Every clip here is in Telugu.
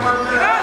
la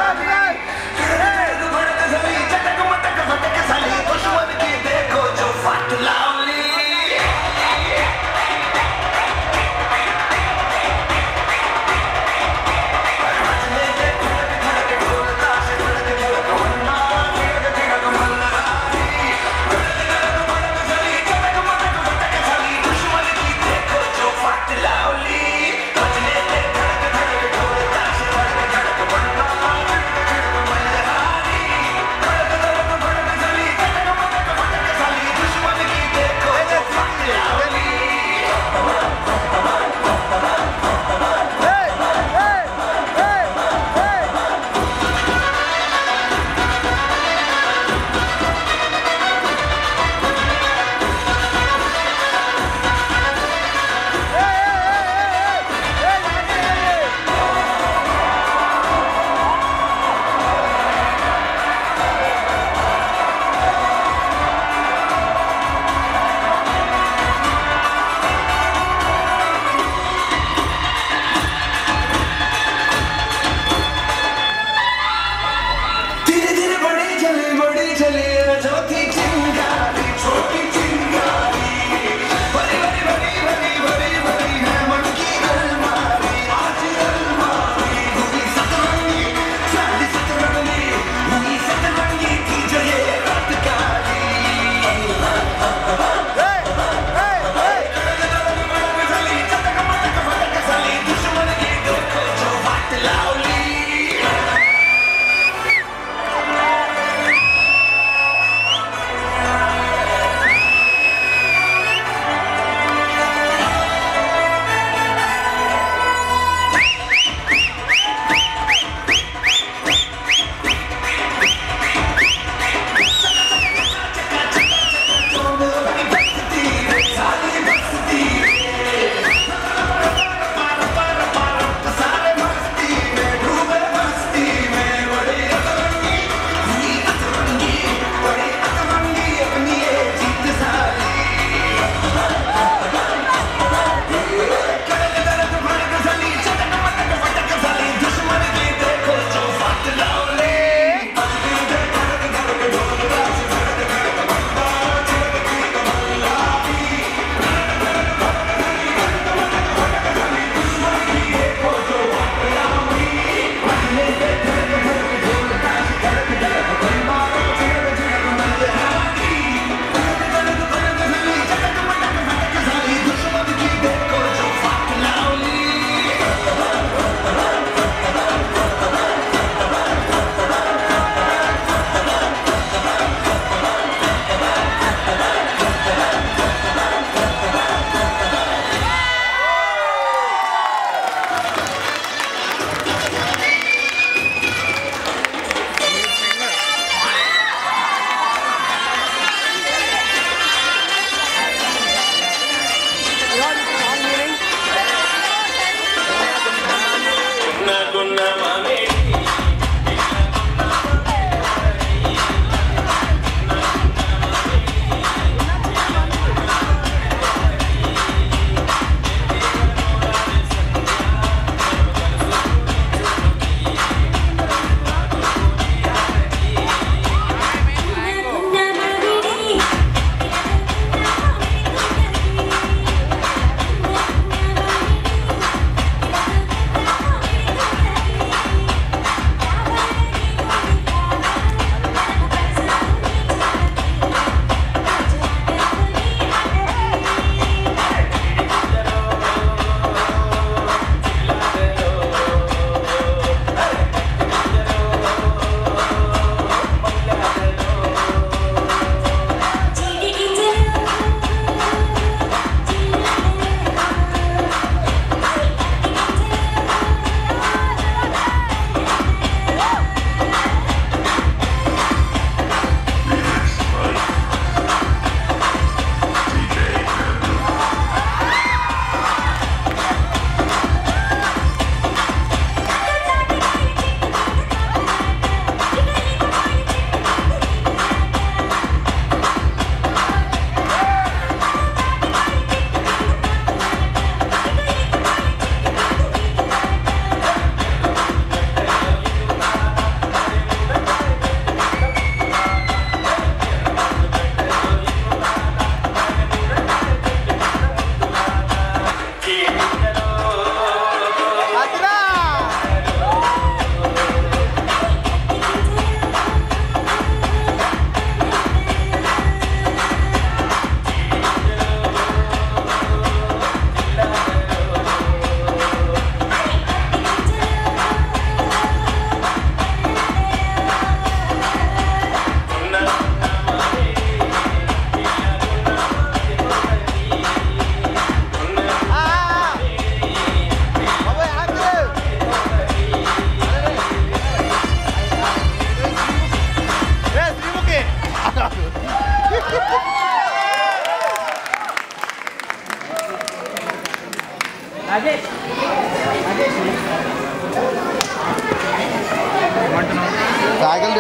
సాగిల్